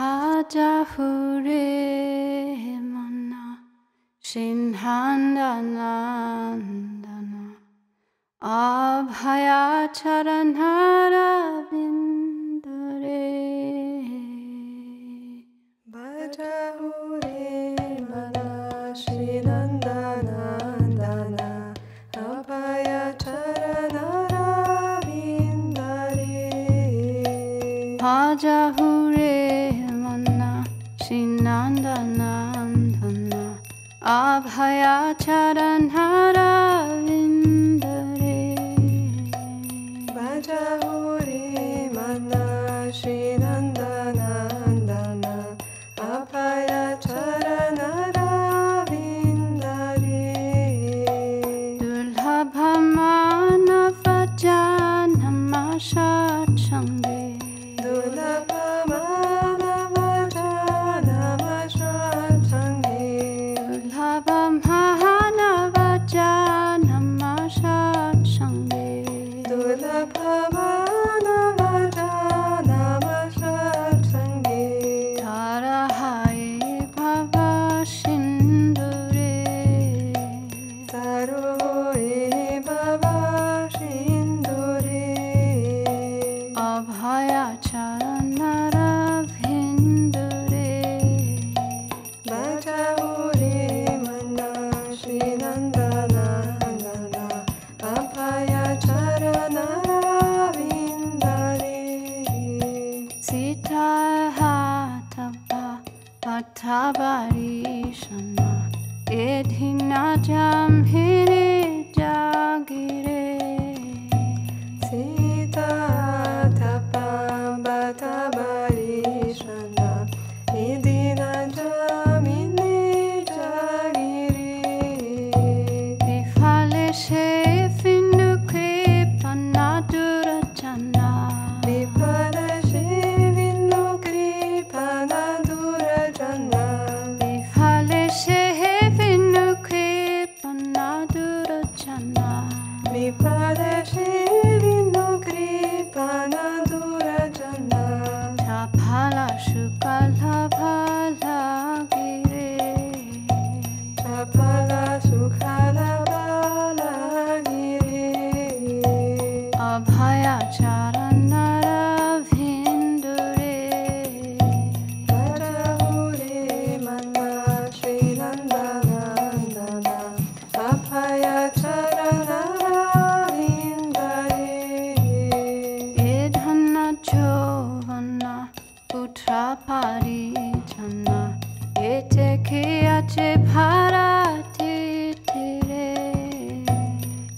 mana, Ajahurimana Shinhandanandana Abhaya Charanhara Bindure Bajahurimana Shinandanandana Abhaya Charanhara Bindare Ajahurimana Abhaya Charanharavim हा बासन्ना एना जम् जगिरे सीता